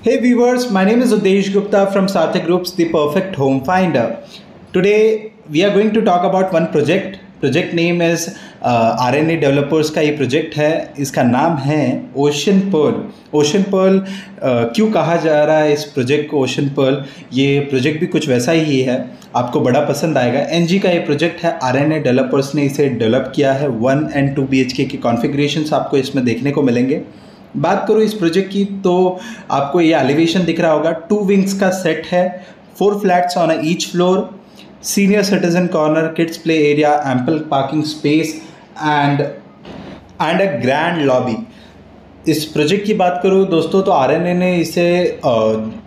Hey viewers, my name is Udesh Gupta from Sarthak Group's The Perfect Home Finder. Today we are going to talk about one project. Project name is R N A developers का ये project है। इसका नाम है ocean Perl ocean Perl क्यों कहा जा रहा है इस प्रोजेक्ट को ओशन पर्ल ये प्रोजेक्ट भी कुछ वैसा ही है। आपको बड़ा पसंद आएगा। एन जी का ये प्रोजेक्ट है। आर एन ए डेवलपर्स ने इसे डेवलप किया है। One and two B H K configurations आपको इसमें देखने को मिलेंगे। बात करूँ इस प्रोजेक्ट की तो आपको ये एलिवेशन दिख रहा होगा। टू विंग्स का सेट है। Four flats on each floor senior citizen corner kids play area ample parking space and and a grand lobby इस प्रोजेक्ट की बात करूँ, दोस्तों तो आर ने इसे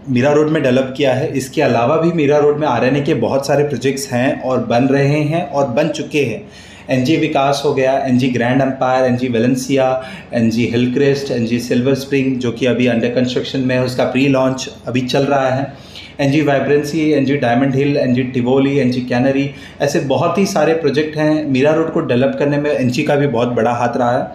मीरा रोड में डेवलप किया है। इसके अलावा भी मीरा रोड में आर के बहुत सारे प्रोजेक्ट्स हैं और बन रहे हैं और बन चुके हैं। एन जी विकास हो गया N G grand empire N G Valencia N G hill crest N G silver spring जो कि अभी अंडर कंस्ट्रक्शन में है उसका प्री लॉन्च अभी चल रहा है। N G vibrancy N G diamond hill N G Tivoli N G canary ऐसे बहुत ही सारे प्रोजेक्ट हैं। मीरा रोड को डेवलप करने में एन जी का भी बहुत बड़ा हाथ रहा है।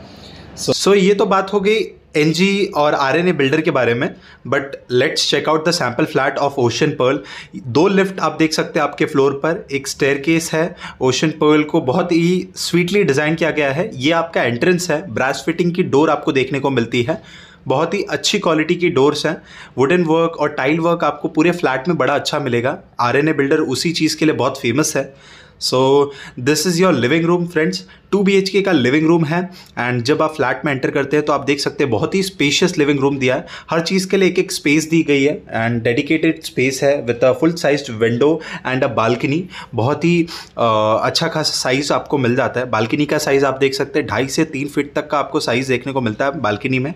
सो so, so ये तो बात हो गई। एनजी और आर एन बिल्डर के बारे में but let's check out the sample flat of ocean pearl दो लिफ्ट आप देख सकते हैं आपके फ्लोर पर, एक स्टेयर केस है। ओशन पर्ल को बहुत ही स्वीटली डिज़ाइन किया गया है। ये आपका एंट्रेंस है ब्रास फिटिंग की डोर आपको देखने को मिलती है। बहुत ही अच्छी क्वालिटी की डोर्स हैं। वुडन वर्क और टाइल वर्क आपको पूरे फ्लैट में बड़ा अच्छा मिलेगा। आर एन बिल्डर उसी चीज़ के लिए बहुत फ़ेमस है। So this is your living room friends two B H K का लिविंग रूम है एंड जब आप फ्लैट में एंटर करते हैं तो आप देख सकते हैं बहुत ही स्पेशियस लिविंग रूम दिया है। हर चीज़ के लिए एक एक स्पेस दी गई है एंड डेडिकेटेड स्पेस है with a full size window and a balcony बहुत ही uh, अच्छा खासा साइज़ आपको मिल जाता है। बालकनी का साइज़ आप देख सकते हैं ढाई से तीन फीट तक का आपको साइज़ देखने को मिलता है बालकनी में।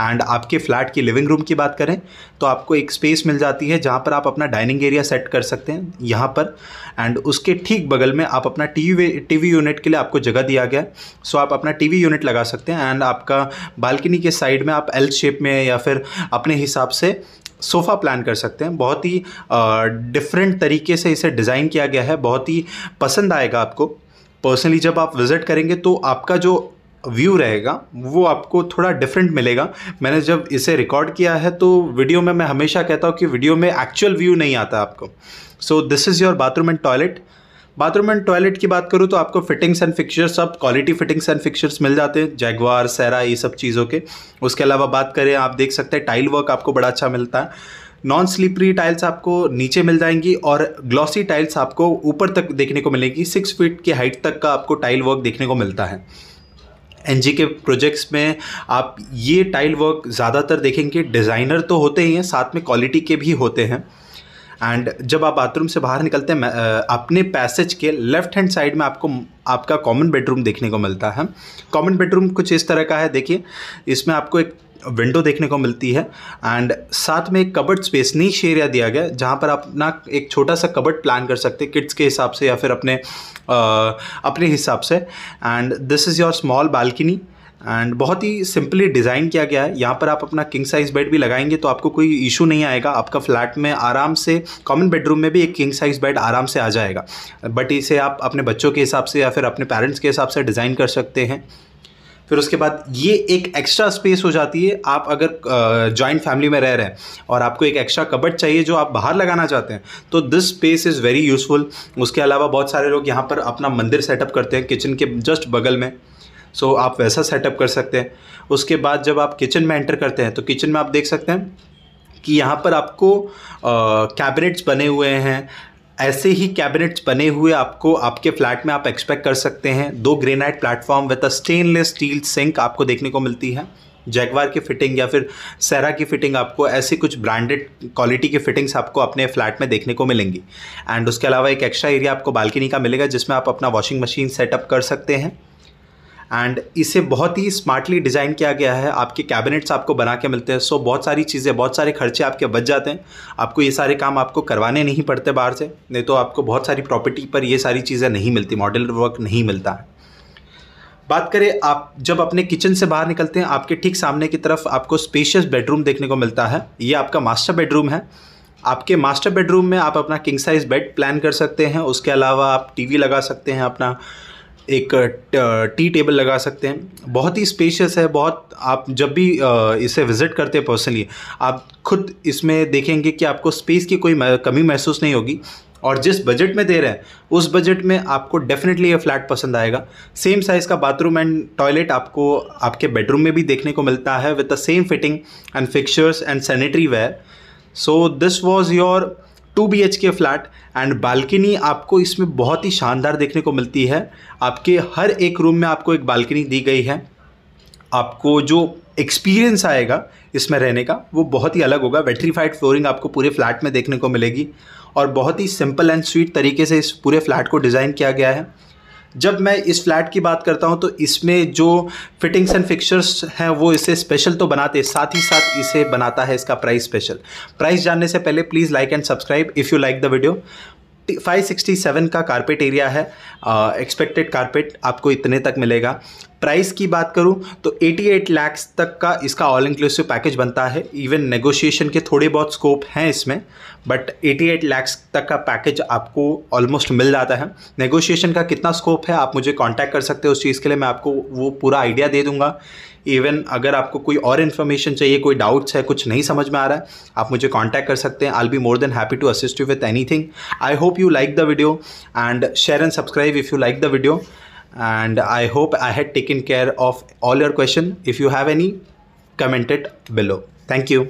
एंड आपके फ्लैट की लिविंग रूम की बात करें तो आपको एक स्पेस मिल जाती है जहाँ पर आप अपना डाइनिंग एरिया सेट कर सकते हैं, यहाँ पर। एंड उसके ठीक बगल में आप अपना टीवी टीवी यूनिट के लिए आपको जगह दिया गया है। सो आप अपना टीवी यूनिट लगा सकते हैं एंड आपका बालकनी के साइड में आप एल शेप में या फिर अपने हिसाब से सोफ़ा प्लान कर सकते हैं। बहुत ही डिफरेंट तरीके से इसे डिज़ाइन किया गया है। बहुत ही पसंद आएगा आपको। पर्सनली जब आप विज़िट करेंगे तो आपका जो व्यू रहेगा, वो आपको थोड़ा डिफरेंट मिलेगा। मैंने जब इसे रिकॉर्ड किया है तो वीडियो में मैं हमेशा कहता हूँ कि वीडियो में एक्चुअल व्यू नहीं आता आपको। So this is your bathroom and toilet bathroom and toilet की बात करूँ तो आपको फिटिंग्स एंड फिक्चर्स सब क्वालिटी फिटिंग्स एंड फिक्चर्स मिल जाते हैं। जैगवार सैरा ये सब चीज़ों के। उसके अलावा बात करें, आप देख सकते हैं टाइल वर्क आपको बड़ा अच्छा मिलता है। नॉन स्लिपरी टाइल्स आपको नीचे मिल जाएँगी और ग्लॉसी टाइल्स आपको ऊपर तक देखने को मिलेगी। सिक्स फीट की हाइट तक का आपको टाइल वर्क देखने को मिलता है। एनजी के प्रोजेक्ट्स में आप ये टाइल वर्क ज़्यादातर देखेंगे डिज़ाइनर तो होते ही हैं, साथ में क्वालिटी के भी होते हैं। एंड जब आप बाथरूम से बाहर निकलते हैं अपने पैसेज के लेफ़्ट हैंड साइड में आपको, आपका कॉमन बेडरूम देखने को मिलता है। कॉमन बेडरूम कुछ इस तरह का है, देखिए, इसमें आपको एक विंडो देखने को मिलती है। एंड साथ में एक कबर्ड स्पेस नीच एरिया दिया गया जहाँ पर आप अपना एक छोटा सा कबर्ड प्लान कर सकते हैं किड्स के हिसाब से या फिर अपने आ, अपने हिसाब से। And this is your small balcony and बहुत ही सिंपली डिज़ाइन किया गया है। यहाँ पर आप अपना किंग साइज़ बेड भी लगाएँगे तो आपको कोई इशू नहीं आएगा। आपका फ्लैट में आराम से कॉमन बेडरूम में भी एक किंग साइज़ बेड आराम से आ जाएगा। बट इसे आप अपने बच्चों के हिसाब से या फिर अपने पेरेंट्स के हिसाब से डिज़ाइन कर सकते हैं। फिर उसके बाद ये एक एक्स्ट्रा स्पेस हो जाती है। आप अगर जॉइंट फैमिली में रह रहे हैं और आपको एक एक्स्ट्रा कबट चाहिए जो आप बाहर लगाना चाहते हैं तो this space is very useful उसके अलावा बहुत सारे लोग यहाँ पर अपना मंदिर सेटअप करते हैं किचन के जस्ट बगल में। सो so, आप वैसा सेटअप कर सकते हैं। उसके बाद जब आप किचन में एंटर करते हैं तो किचन में आप देख सकते हैं कि यहाँ पर आपको कैबिनेट्स बने हुए हैं ऐसे ही कैबिनेट्स बने हुए आपको, आपके फ्लैट में आप एक्सपेक्ट कर सकते हैं। दो granite platform with a stainless steel sink आपको देखने को मिलती है। जैगवार की फिटिंग या फिर सैरा की फिटिंग आपको, ऐसी कुछ ब्रांडेड क्वालिटी की फिटिंग्स आपको अपने फ्लैट में देखने को मिलेंगी। एंड उसके अलावा एक एक्स्ट्रा एरिया आपको बालकनी का मिलेगा, जिसमें आप अपना वॉशिंग मशीन सेटअप कर सकते हैं। एंड इसे बहुत ही स्मार्टली डिज़ाइन किया गया है। आपके कैबिनेट्स आपको बना के मिलते हैं। सो बहुत सारी चीज़ें, बहुत सारे खर्चे आपके बच जाते हैं। आपको ये सारे काम आपको करवाने नहीं पड़ते बाहर से। नहीं तो आपको बहुत सारी प्रॉपर्टी पर ये सारी चीज़ें नहीं मिलती। मॉडल वर्क नहीं मिलता। है बात करें आप जब अपने किचन से बाहर निकलते हैं, आपके ठीक सामने की तरफ़ आपको स्पेशियस बेडरूम देखने को मिलता है। ये आपका मास्टर बेडरूम है। आपके मास्टर बेडरूम में आप अपना किंग साइज़ बेड प्लान कर सकते हैं। उसके अलावा आप टीवी लगा सकते हैं अपना। एक टी टेबल लगा सकते हैं। बहुत ही स्पेशियस है, बहुत आप जब भी इसे विज़िट करते हैं पर्सनली आप खुद इसमें देखेंगे कि आपको स्पेस की कोई कमी महसूस नहीं होगी। और जिस बजट में दे रहे हैं, उस बजट में आपको डेफिनेटली ये फ्लैट पसंद आएगा। सेम साइज़ का बाथरूम एंड टॉयलेट आपको, आपके बेडरूम में भी देखने को मिलता है with the same fitting and fixtures and sanitary ware so this was your two B H K flat and balcony आपको इसमें बहुत ही शानदार देखने को मिलती है। आपके हर एक रूम में आपको एक बालकनी दी गई है। आपको जो एक्सपीरियंस आएगा इसमें रहने का, वो बहुत ही अलग होगा। वेट्रीफाइड फ्लोरिंग आपको पूरे फ्लैट में देखने को मिलेगी और बहुत ही सिंपल एंड स्वीट तरीके से इस पूरे फ्लैट को डिज़ाइन किया गया है। जब मैं इस फ्लैट की बात करता हूँ तो इसमें जो फिटिंग्स एंड फिक्चर्स हैं, वो इसे स्पेशल तो बनाते, साथ ही साथ इसे बनाता है इसका प्राइस स्पेशल प्राइस जानने से पहले please like and subscribe if you like the video 567 का कारपेट एरिया है एक्सपेक्टेड कारपेट आपको इतने तक मिलेगा। प्राइस की बात करूँ तो 88 लैक्स तक का इसका ऑल इंक्लूसिव पैकेज बनता है। इवन नेगोशिएशन के थोड़े बहुत स्कोप हैं इसमें बट 88 लैक्स तक का पैकेज आपको ऑलमोस्ट मिल जाता है। नेगोशिएशन का कितना स्कोप है, आप मुझे कांटेक्ट कर सकते हो उस चीज़ के लिए, मैं आपको वो पूरा आइडिया दे दूँगा। इवन अगर आपको कोई और इन्फॉर्मेशन चाहिए, कोई डाउट्स है, कुछ नहीं समझ में आ रहा है, आप मुझे कॉन्टैक्ट कर सकते हैं। I be more than happy to assist you with anything I hope you like the video and share and subscribe if you like the video and I hope I had taken care of all your question if you have any commented below thank you.